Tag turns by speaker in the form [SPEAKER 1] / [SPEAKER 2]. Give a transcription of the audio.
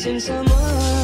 [SPEAKER 1] missing someone